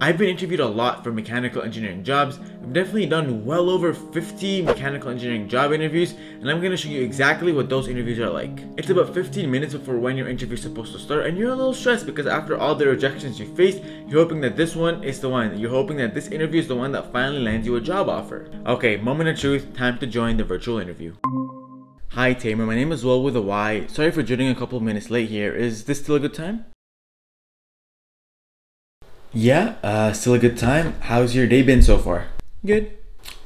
I've been interviewed a lot for mechanical engineering jobs. I've definitely done well over 50 mechanical engineering job interviews, and I'm gonna show you exactly what those interviews are like. It's about 15 minutes before when your interview is supposed to start, and you're a little stressed because after all the rejections you faced, you're hoping that this one is the one. You're hoping that this interview is the one that finally lands you a job offer. Okay, moment of truth, time to join the virtual interview. Hi Tamer, my name is Will with a Y. Sorry for joining a couple minutes late here. Is this still a good time? Yeah, uh, still a good time. How's your day been so far? Good.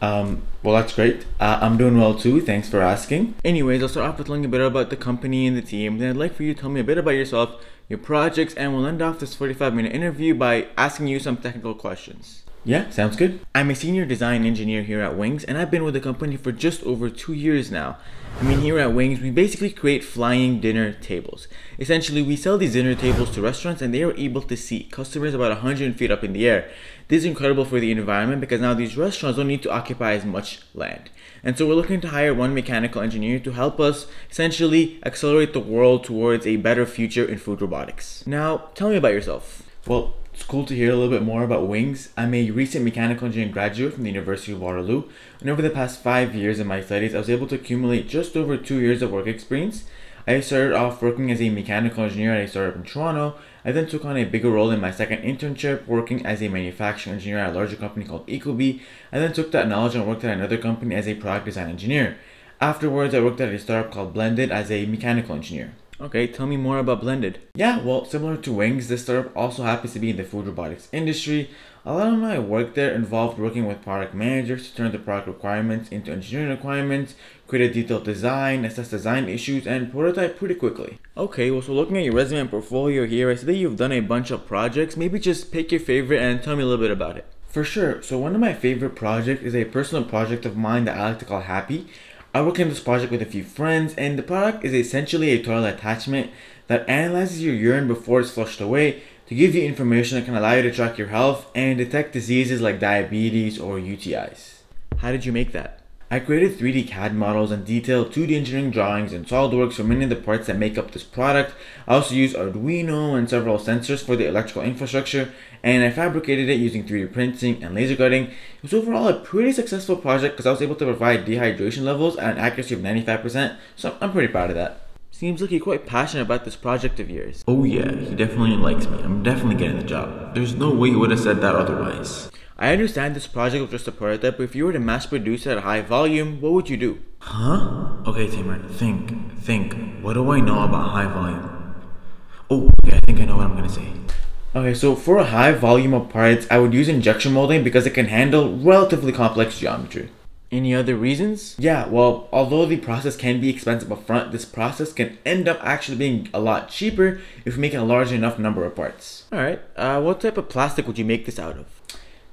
Um, well, that's great. Uh, I'm doing well too. Thanks for asking. Anyways, I'll start off with learning a bit about the company and the team. Then I'd like for you to tell me a bit about yourself, your projects, and we'll end off this 45 minute interview by asking you some technical questions. Yeah, sounds good. I'm a senior design engineer here at Wings, and I've been with the company for just over two years now. I mean, here at Wings, we basically create flying dinner tables. Essentially, we sell these dinner tables to restaurants, and they are able to seat customers about 100 feet up in the air. This is incredible for the environment because now these restaurants don't need to occupy as much land. And so we're looking to hire one mechanical engineer to help us essentially accelerate the world towards a better future in food robotics. Now, tell me about yourself. Well, it's cool to hear a little bit more about Wings. I'm a recent mechanical engineering graduate from the University of Waterloo, and over the past five years of my studies, I was able to accumulate just over two years of work experience. I started off working as a mechanical engineer at a startup in Toronto. I then took on a bigger role in my second internship, working as a manufacturing engineer at a larger company called Ecobee. I then took that knowledge and worked at another company as a product design engineer. Afterwards, I worked at a startup called Blended as a mechanical engineer. Okay, tell me more about Blended. Yeah, well, similar to Wings, this startup also happens to be in the food robotics industry. A lot of my work there involved working with product managers to turn the product requirements into engineering requirements, create a detailed design, assess design issues, and prototype pretty quickly. Okay, well, so looking at your resume and portfolio here, I see that you've done a bunch of projects. Maybe just pick your favorite and tell me a little bit about it. For sure. So one of my favorite projects is a personal project of mine that I like to call Happy. I work on this project with a few friends, and the product is essentially a toilet attachment that analyzes your urine before it's flushed away to give you information that can allow you to track your health and detect diseases like diabetes or UTIs. How did you make that? I created 3D CAD models and detailed 2D engineering drawings in SolidWorks for many of the parts that make up this product. I also used Arduino and several sensors for the electrical infrastructure, and I fabricated it using 3D printing and laser cutting. It was overall a pretty successful project because I was able to provide dehydration levels at an accuracy of 95%, so I'm pretty proud of that. Seems like you're quite passionate about this project of yours. Oh yeah, he definitely likes me. I'm definitely getting the job. There's no way he would have said that otherwise. I understand this project was just a prototype, but if you were to mass produce it at high volume, what would you do? Huh? Okay, Tamer, think, think. What do I know about high volume? Oh, okay, I think I know what I'm gonna say. Okay, so for a high volume of parts, I would use injection molding because it can handle relatively complex geometry. Any other reasons? Yeah, well, although the process can be expensive upfront, this process can end up actually being a lot cheaper if we make a large enough number of parts. Alright, uh, what type of plastic would you make this out of?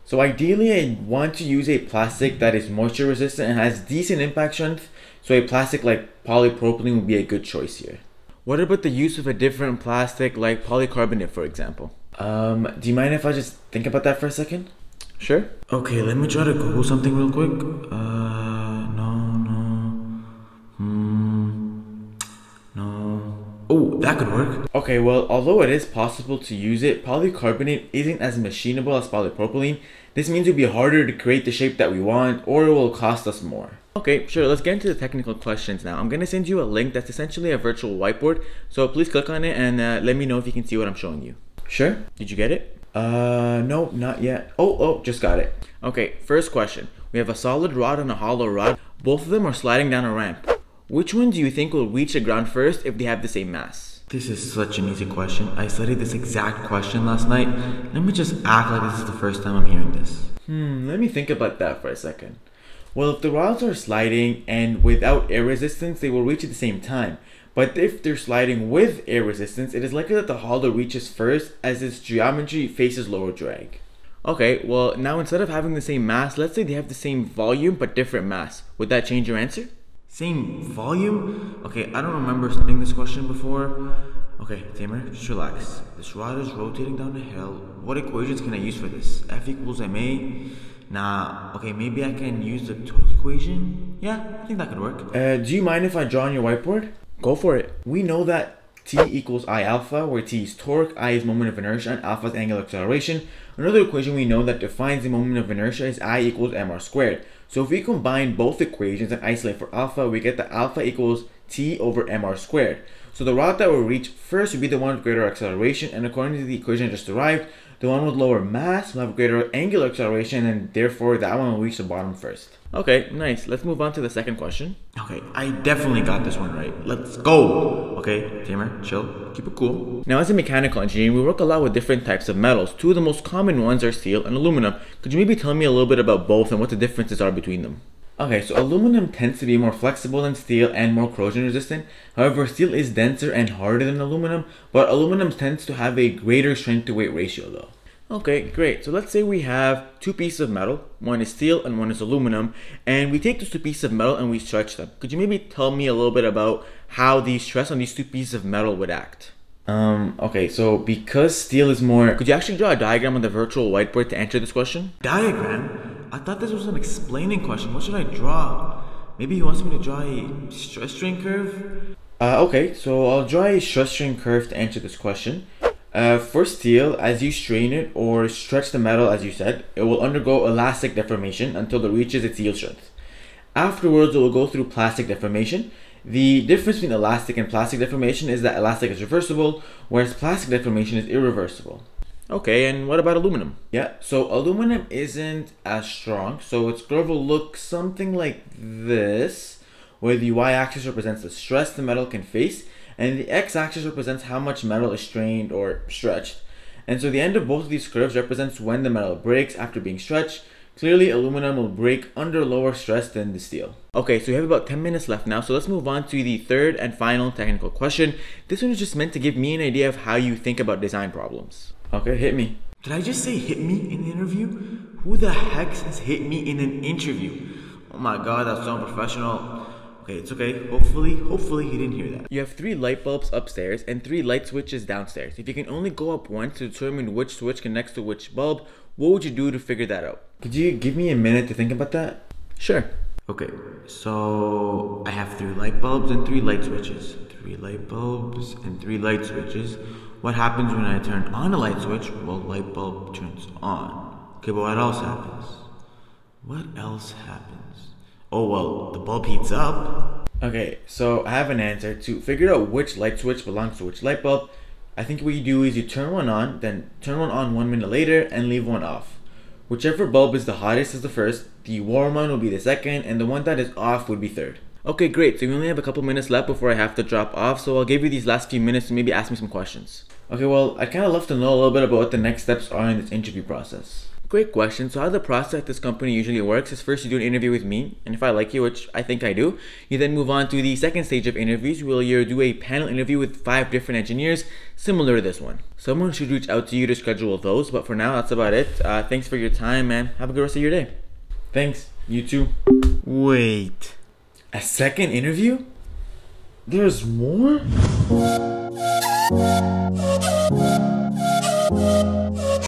So ideally I want to use a plastic that is moisture resistant and has decent impact strength. So a plastic like polypropylene would be a good choice here. What about the use of a different plastic like polycarbonate for example? Um, do you mind if I just think about that for a second? Sure. Okay, let me try to Google something real quick. Uh, that could work. Okay, well, although it is possible to use it, polycarbonate isn't as machinable as polypropylene. This means it will be harder to create the shape that we want, or it will cost us more. Okay, sure, let's get into the technical questions now. I'm gonna send you a link that's essentially a virtual whiteboard, so please click on it and uh, let me know if you can see what I'm showing you. Sure. Did you get it? Uh, no, not yet. Oh, oh, just got it. Okay, first question. We have a solid rod and a hollow rod. Both of them are sliding down a ramp. Which one do you think will reach the ground first if they have the same mass? This is such an easy question. I studied this exact question last night. Let me just act like this is the first time I'm hearing this. Hmm, let me think about that for a second. Well, if the rods are sliding and without air resistance, they will reach at the same time. But if they're sliding with air resistance, it is likely that the hollow reaches first as its geometry faces lower drag. Okay, well now instead of having the same mass, let's say they have the same volume but different mass. Would that change your answer? Same volume? Okay, I don't remember seeing this question before. Okay, Tamer, just relax. This rod is rotating down the hill. What equations can I use for this? F equals ma? Nah, okay, maybe I can use the torque equation? Yeah, I think that could work. Uh, do you mind if I draw on your whiteboard? Go for it. We know that T equals I alpha, where T is torque, I is moment of inertia, and alpha is angular acceleration. Another equation we know that defines the moment of inertia is I equals mr squared. So if we combine both equations and isolate for alpha, we get that alpha equals T over mr squared. So the route that we'll reach first would be the one with greater acceleration, and according to the equation I just derived, the one with lower mass will have greater angular acceleration, and therefore that one will reach the bottom first. Okay, nice. Let's move on to the second question. Okay, I definitely got this one right. Let's go. Okay, Tamer, chill, keep it cool. Now, as a mechanical engineer, we work a lot with different types of metals. Two of the most common ones are steel and aluminum. Could you maybe tell me a little bit about both and what the differences are between them? Okay, so aluminum tends to be more flexible than steel and more corrosion resistant. However, steel is denser and harder than aluminum, but aluminum tends to have a greater strength to weight ratio though. Okay, great. So let's say we have two pieces of metal, one is steel and one is aluminum, and we take those two pieces of metal and we stretch them. Could you maybe tell me a little bit about how the stress on these two pieces of metal would act? Um, okay, so because steel is more... Could you actually draw a diagram on the virtual whiteboard to answer this question? Diagram? I thought this was an explaining question. What should I draw? Maybe he wants me to draw a stress strain curve? Uh, okay, so I'll draw a stress strain curve to answer this question. Uh, for steel, as you strain it or stretch the metal as you said, it will undergo elastic deformation until it reaches its yield strength. Afterwards, it will go through plastic deformation. The difference between elastic and plastic deformation is that elastic is reversible, whereas plastic deformation is irreversible. Okay, and what about aluminum? Yeah, so aluminum isn't as strong, so its curve will look something like this, where the y-axis represents the stress the metal can face, and the x-axis represents how much metal is strained or stretched. And so the end of both of these curves represents when the metal breaks after being stretched. Clearly, aluminum will break under lower stress than the steel. Okay, so we have about 10 minutes left now, so let's move on to the third and final technical question. This one is just meant to give me an idea of how you think about design problems. Okay, hit me. Did I just say hit me in the interview? Who the heck says hit me in an interview? Oh my god, that's so unprofessional. Okay, it's okay. Hopefully, hopefully he didn't hear that. You have three light bulbs upstairs and three light switches downstairs. If you can only go up once to determine which switch connects to which bulb, what would you do to figure that out? Could you give me a minute to think about that? Sure. Okay, so I have three light bulbs and three light switches. Three light bulbs and three light switches. What happens when I turn on a light switch? Well, light bulb turns on. Okay, but what else happens? What else happens? Oh, well, the bulb heats up. Okay, so I have an answer. To figure out which light switch belongs to which light bulb, I think what you do is you turn one on, then turn one on one minute later, and leave one off. Whichever bulb is the hottest is the first, the warm one will be the second, and the one that is off would be third. Okay, great. So we only have a couple minutes left before I have to drop off, so I'll give you these last few minutes to maybe ask me some questions. Okay, well, I'd kind of love to know a little bit about what the next steps are in this interview process. Great question. So how the process at this company usually works is first you do an interview with me, and if I like you, which I think I do, you then move on to the second stage of interviews where you do a panel interview with five different engineers, similar to this one. Someone should reach out to you to schedule those, but for now, that's about it. Uh, thanks for your time, man. Have a good rest of your day. Thanks. You too. Wait. A second interview? There's more?